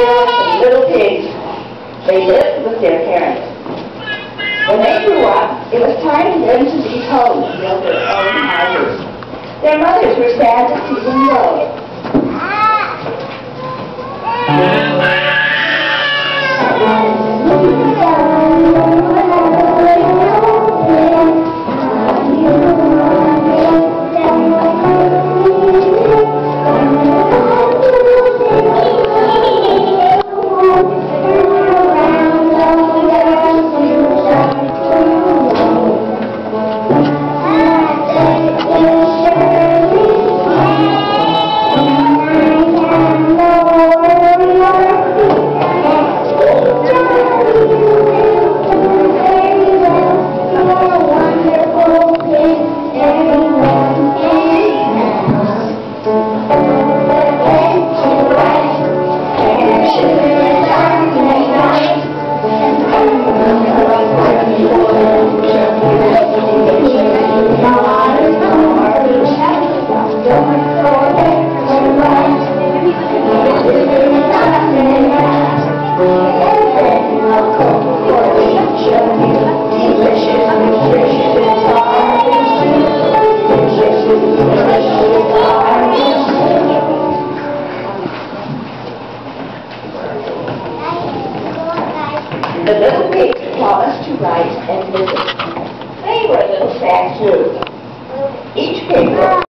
Little pigs. They lived with their parents. When they grew up, it was time for them to leave home and build their own houses. Their mothers were sad to see them go. Ah! The little pigs promised to write and visit. They were a little sad too.